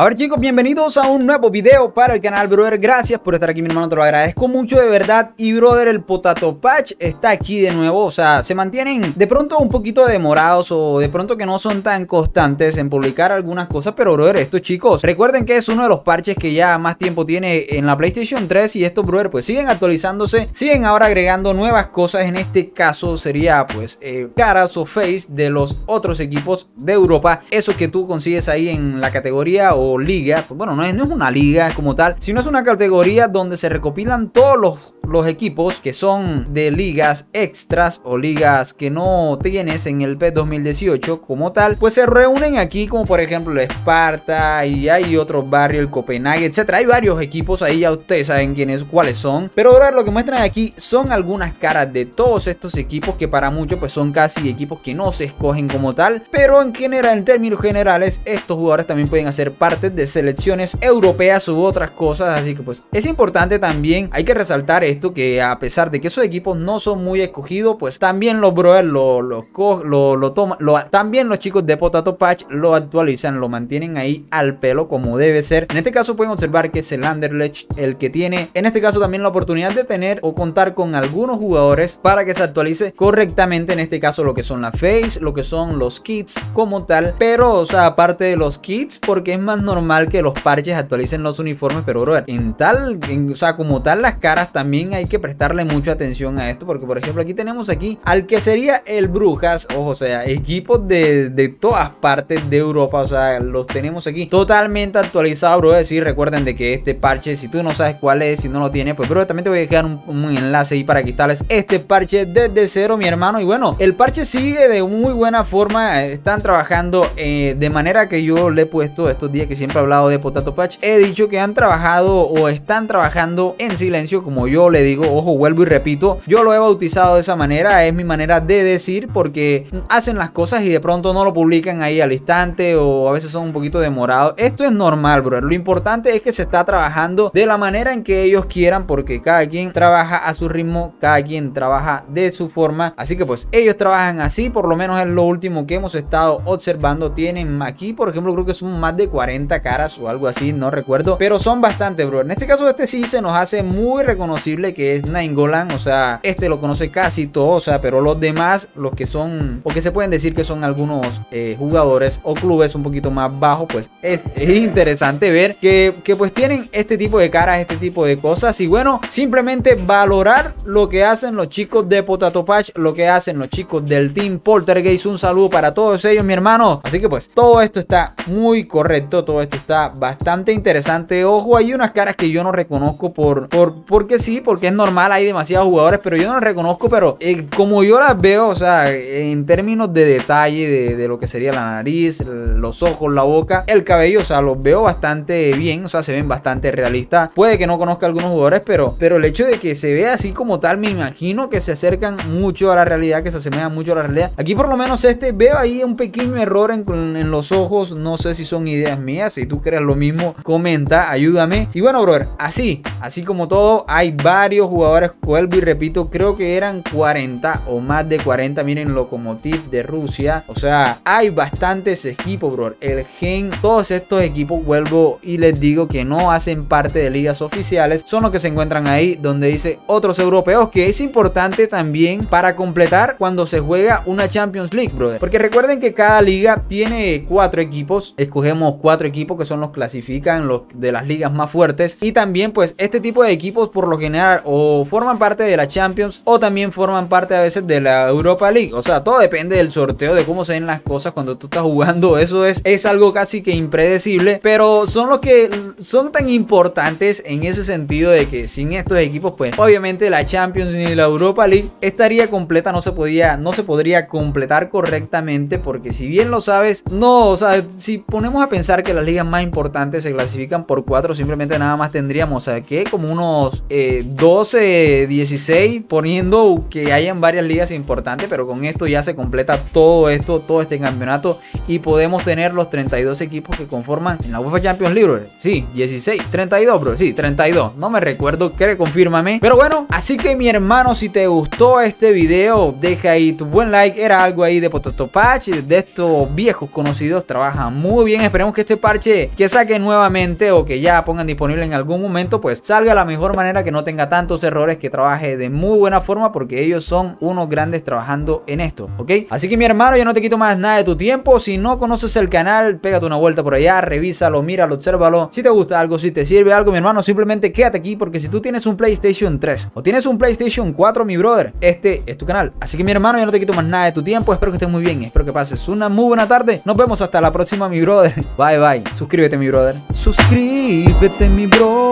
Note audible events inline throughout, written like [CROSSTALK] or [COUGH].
A ver chicos, bienvenidos a un nuevo video para el canal, brother. Gracias por estar aquí, mi hermano, te lo agradezco mucho de verdad. Y brother, el Potato Patch está aquí de nuevo. O sea, se mantienen de pronto un poquito demorados o de pronto que no son tan constantes en publicar algunas cosas. Pero brother, estos chicos, recuerden que es uno de los parches que ya más tiempo tiene en la PlayStation 3. Y estos brother pues siguen actualizándose, siguen ahora agregando nuevas cosas. En este caso sería pues eh, caras o face de los otros equipos de Europa. Eso que tú consigues ahí en la categoría o liga, pues bueno, no es, no es una liga como tal, sino es una categoría donde se recopilan todos los, los equipos que son de ligas extras o ligas que no tienes en el PES 2018 como tal, pues se reúnen aquí como por ejemplo el Esparta y hay otros barrios, el Copenhague, etcétera. Hay varios equipos ahí, ya ustedes saben quiénes, cuáles son. Pero ahora lo que muestran aquí son algunas caras de todos estos equipos que para muchos pues son casi equipos que no se escogen como tal, pero en general, en términos generales, estos jugadores también pueden hacer parte de selecciones europeas u otras cosas. Así que pues es importante también, hay que resaltar esto, que a pesar de que esos equipos no son muy escogidos, pues también los brothers lo, lo, lo, toman, también los chicos de Potato Patch lo actualizan, lo mantienen ahí al pelo como debe ser. En este caso pueden observar que es el Anderlecht el que tiene, en este caso también la oportunidad de tener o contar con algunos jugadores para que se actualice correctamente, en este caso lo que son la face, lo que son los kits como tal, pero o sea, aparte de los kits, porque es más normal que los parches actualicen los uniformes, pero bro, en tal, o sea, como tal las caras también hay que prestarle mucha atención a esto, porque por ejemplo aquí tenemos aquí al que sería el Brujas, o sea, equipos de, de todas partes de Europa, o sea, los tenemos aquí totalmente actualizados, bro, decir, recuerden de que este parche, si tú no sabes cuál es, si no lo tienes, pues bro, también te voy a dejar un, un enlace ahí para que instales este parche desde cero, mi hermano, y bueno, el parche sigue de muy buena forma, están trabajando eh, de manera que yo le he puesto estos días que siempre he hablado de Potato Patch, he dicho que han trabajado o están trabajando en silencio, como yo le digo, ojo, vuelvo y repito, yo lo he bautizado de esa manera, es mi manera de decir, porque hacen las cosas y de pronto no lo publican ahí al instante o a veces son un poquito demorados. Esto es normal, bro. Lo importante es que se está trabajando de la manera en que ellos quieran, porque cada quien trabaja a su ritmo, cada quien trabaja de su forma. Así que pues ellos trabajan así, por lo menos es lo último que hemos estado observando. Tienen aquí, por ejemplo, creo que son más de 40 caras o algo así, no recuerdo. Pero son bastante, bro. En este caso, este sí se nos hace muy reconocible que es Nainggolan. O sea, este lo conoce casi todo. O sea, pero los demás, los que son, o que se pueden decir que son algunos eh, jugadores o clubes un poquito más bajos, pues es, interesante ver que, que pues tienen este tipo de caras, este tipo de cosas. Y bueno, simplemente valorar lo que hacen los chicos de Potato Patch, lo que hacen los chicos del Team Poltergeist. Un saludo para todos ellos, mi hermano. Así que pues todo esto está muy correcto, todo esto está bastante interesante. Ojo, hay unas caras que yo no reconozco por, por porque sí, porque es normal, hay demasiados jugadores, pero yo no las reconozco, pero eh, como yo las veo, o sea, en términos de detalle de, lo que sería la nariz, los ojos, la boca, el cabello, o sea, los veo bastante bien, o sea, se ven bastante realistas. Puede que no conozca algunos jugadores, pero, pero el hecho de que se vea así como tal, me imagino que se acercan mucho a la realidad, que se asemejan mucho a la realidad. Aquí por lo menos este, veo ahí un pequeño error en, los ojos, no sé si son ideas mías, si tú creas lo mismo, comenta, ayúdame. Y bueno, brother, así, así como todo, hay varios jugadores, vuelvo y repito, creo que eran 40 o más de 40, miren, Lokomotiv de Rusia. O sea, hay bastantes equipos, brother. El Gen, todos estos equipos, vuelvo y les digo que no hacen parte de ligas oficiales, son los que se encuentran ahí donde dice otros europeos, que es importante también para completar cuando se juega una Champions League, brother. Porque recuerden que cada liga tiene cuatro equipos, escogemos cuatro equipos que son los clasifican los de las ligas más fuertes y también pues este tipo de equipos por lo general o forman parte de la Champions o también forman parte a veces de la Europa League. O sea todo depende del sorteo de cómo se ven las cosas cuando tú estás jugando. [LAUGHS] Eso es, es algo casi que impredecible pero son los que son tan importantes en ese sentido de que sin estos equipos pues obviamente la Champions ni la Europa League estaría completa no se podía no se podría completar correctamente porque si bien lo sabes no o sea si ponemos a pensar que las ligas más importantes se clasifican por 4, simplemente nada más tendríamos aquí como unos 10 12, 16, poniendo que hayan varias ligas importantes, pero con esto ya se completa todo esto, todo este campeonato y podemos tener los 32 equipos que conforman en la UEFA Champions League. Sí, 16, 32, bro. Sí, 32. No me recuerdo, que confírmame. Pero bueno, así que mi hermano, si te gustó este video, deja ahí tu buen like. Era algo ahí de Potato Patch, de estos viejos conocidos. Trabaja muy bien. Esperemos que este parche que saque nuevamente o que ya pongan disponible en algún momento, pues salga de la mejor manera, que no tenga tantos errores, que trabaje de muy buena forma, porque ellos son unos grandes trabajando en esto, ¿ok? Así que mi hermano, yo no te quito más nada de tu tiempo. Si no conoces el canal, pégate una vuelta por allá, revísalo, míralo, obsérvalo. Si te gusta algo, si te sirve algo, mi hermano, simplemente quédate aquí, porque si tú tienes un PlayStation 3 o tienes un PlayStation 4, mi brother, este es tu canal. Así que mi hermano, yo no te quito más nada de tu tiempo. Espero que estés muy bien, espero que pases una muy buena tarde. Nos vemos hasta la próxima, mi brother. [LAUGHS] Bye, bye. Suscríbete, mi brother. Suscríbete, mi brother.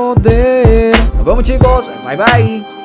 Nos vemos, chicos. Bye, bye.